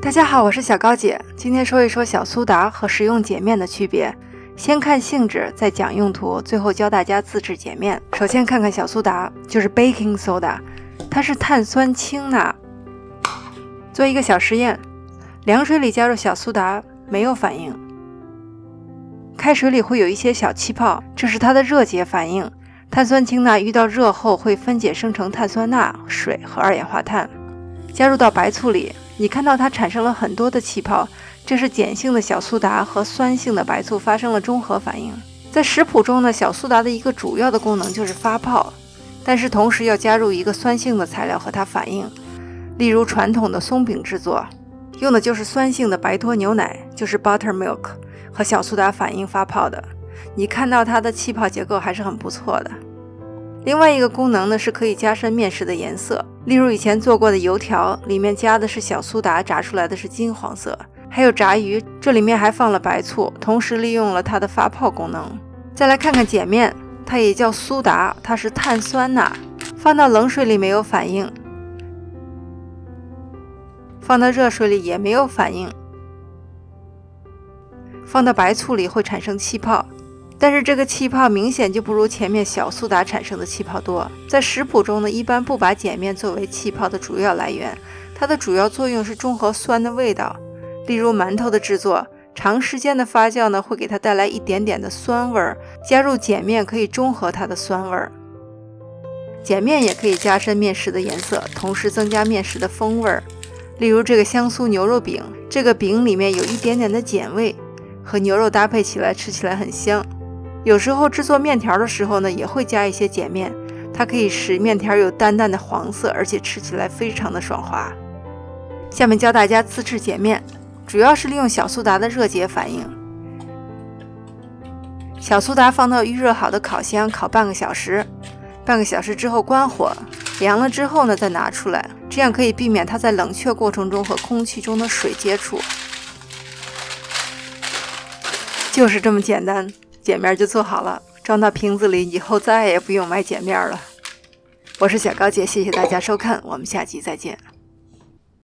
大家好，我是小高姐，今天说一说小苏打和食用碱面的区别。先看性质，再讲用途，最后教大家自制碱面。首先看看小苏打，就是 baking soda，它是碳酸氢钠。做一个小实验，凉水里加入小苏打，没有反应；开水里会有一些小气泡，这是它的热解反应。碳酸氢钠遇到热后会分解生成碳酸钠、水和二氧化碳。加入到白醋里。你看到它产生了很多的气泡，这是碱性的小苏打和酸性的白醋发生了中和反应。在食谱中呢，小苏打的一个主要的功能就是发泡，但是同时要加入一个酸性的材料和它反应。例如传统的松饼制作，用的就是酸性的白脱牛奶，就是 buttermilk，和小苏打反应发泡的。你看到它的气泡结构还是很不错的。另外一个功能呢，是可以加深面食的颜色。例如以前做过的油条，里面加的是小苏打，炸出来的是金黄色；还有炸鱼，这里面还放了白醋，同时利用了它的发泡功能。再来看看碱面，它也叫苏打，它是碳酸钠，放到冷水里没有反应，放到热水里也没有反应，放到白醋里会产生气泡。但是这个气泡明显就不如前面小苏打产生的气泡多。在食谱中呢，一般不把碱面作为气泡的主要来源，它的主要作用是中和酸的味道。例如馒头的制作，长时间的发酵呢，会给它带来一点点的酸味儿，加入碱面可以中和它的酸味儿。碱面也可以加深面食的颜色，同时增加面食的风味儿。例如这个香酥牛肉饼，这个饼里面有一点点的碱味，和牛肉搭配起来，吃起来很香。有时候制作面条的时候呢，也会加一些碱面，它可以使面条有淡淡的黄色，而且吃起来非常的爽滑。下面教大家自制碱面，主要是利用小苏打的热解反应。小苏打放到预热好的烤箱烤半个小时，半个小时之后关火，凉了之后呢再拿出来，这样可以避免它在冷却过程中和空气中的水接触。就是这么简单。碱面就做好了，装到瓶子里，以后再也不用买碱面了。我是小高姐，谢谢大家收看，我们下期再见。